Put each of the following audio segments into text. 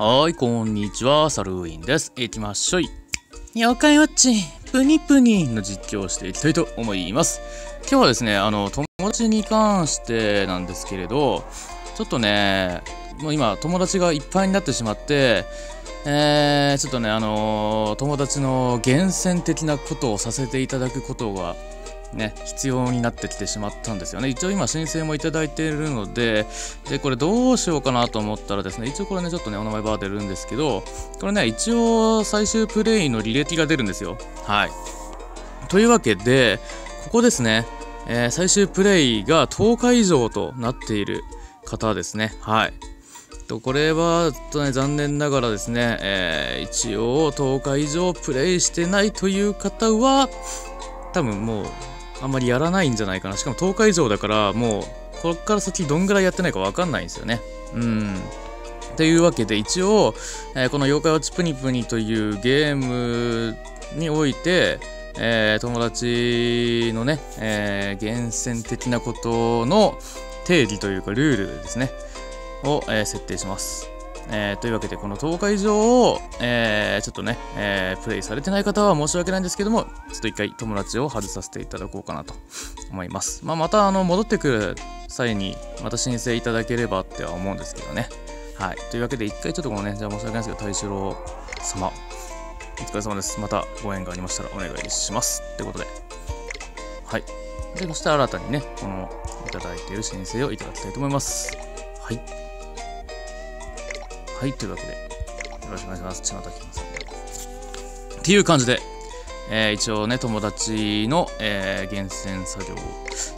はい、こんにちは、サルウィンです。行きましょい。妖怪ウォッチ、プニプニの実況をしていきたいと思います。今日はですね、あの、友達に関してなんですけれど、ちょっとね、もう今、友達がいっぱいになってしまって、えー、ちょっとね、あの友達の厳選的なことをさせていただくことが、ね、必要になってきてしまったんですよね。一応今申請もいただいているので、で、これどうしようかなと思ったらですね、一応これね、ちょっとね、お名前バー出るんですけど、これね、一応最終プレイの履歴が出るんですよ。はい。というわけで、ここですね、えー最終プレイが10日以上となっている方ですね。はい。とこれは、とね、残念ながらですね、えー一応10日以上プレイしてないという方は、多分もう、あんまりやらないんじゃないかな。しかも10日以上だから、もう、こっから先どんぐらいやってないかわかんないんですよね。うん。というわけで、一応、えーこの妖怪ウォッチプニプニというゲームにおいて、えー友達のね、えー厳選的なことの定義というかルールですね、を、えー設定します。えーというわけで、この10日以上を、えーちょっとね、えープレイされてない方は申し訳ないんですけども、ちょっと一回友達を外させていただこうかなと思います。まあ、またあの戻ってくる際に、また申請いただければっては思うんですけどね。はい。というわけで、一回ちょっとこのね、じゃあ申し訳ないんですけど、大志郎様、お疲れ様です。またご縁がありましたらお願いします。ってことで。はい。で、そして新たにね、このいただいている申請をいただきたいと思います。はい。はい、というわけで、よろしくお願いします。千葉滝さん。っていう感じで、えー一応ね、友達の、えー厳選作業を。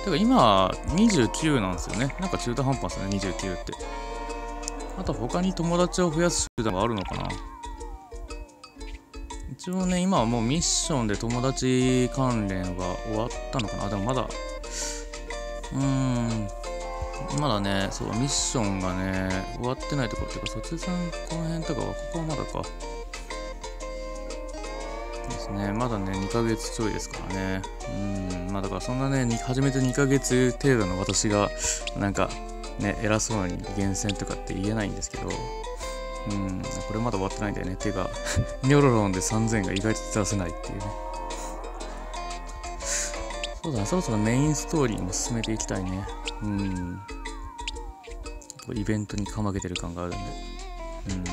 てか今、29なんですよね。なんか中途半端ですね、29って。あと他に友達を増やす手段があるのかな一応ね、今はもうミッションで友達関連が終わったのかなでもまだ、うーん、まだね、そう、ミッションがね、終わってないところっていうか、卒さんこの辺とかは、ここはまだか。ですね、まだね、2ヶ月ちょいですからね。うん、まあだからそんなね、初めて2ヶ月程度の私が、なんか、ね、偉そうに厳選とかって言えないんですけど、うん、これまだ終わってないんだよね。ていうか、ニョロロンで3000が意外と出せないっていうね。そうだね、そろそろメインストーリーも進めていきたいね。うん。イベントにかまけてる感があるんで。うん。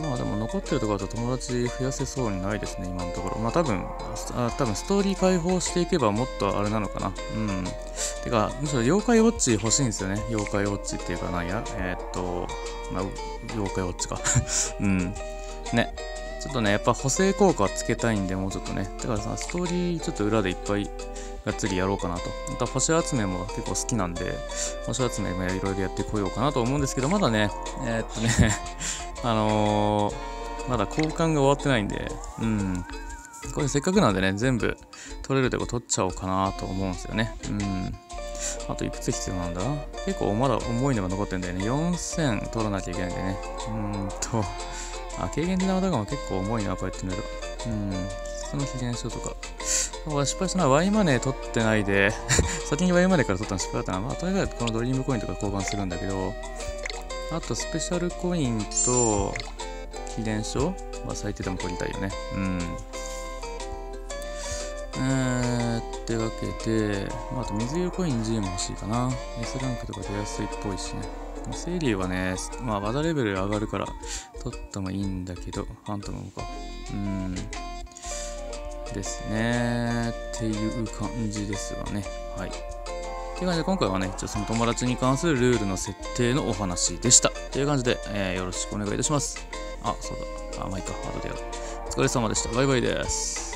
まあでも残ってるところだと友達増やせそうにないですね、今のところ。まあ多分、あ多分ストーリー解放していけばもっとあれなのかな。うん。てか、むしろ妖怪ウォッチ欲しいんですよね。妖怪ウォッチっていうかなんや？えーっと、まあ、妖怪ウォッチか。うん。ね。ちょっとね、やっぱ補正効果つけたいんで、もうちょっとね。だからさ、ストーリーちょっと裏でいっぱいがっつりやろうかなと。また星集めも結構好きなんで、星集めもいろいろやってこようかなと思うんですけど、まだね、えーっとね、あのーまだ交換が終わってないんで、うん。これせっかくなんでね、全部取れるとこ取っちゃおうかなと思うんですよね。うん。あといくつ必要なんだ結構まだ重いのが残ってんだよね。4000取らなきゃいけないんでね。うーんと、あ、軽減的な技が結構重いな、こうやって見ると。うん。その秘伝書とか。だから失敗したのは Y マネー取ってないで、先に Y マネーから取ったの失敗だったな。まあ、とにかくこのドリームコインとか交換するんだけど、あとスペシャルコインと秘伝書？は最低でも取りたいよね。うん。えー、ってわけで、まあ、あと水色コイン G も欲しいかな。S ランクとか出やすいっぽいしね。セイリーはね、まあ、技レベル上がるから取ってもいいんだけど、ファントムもか。うん。ですね。っていう感じですがね。はい。って感じで今回はね、一応その友達に関するルールの設定のお話でした。という感じで、えーよろしくお願いいたします。あ、そうだ。あ、まあいいか。後でやる。お疲れ様でした。バイバイです。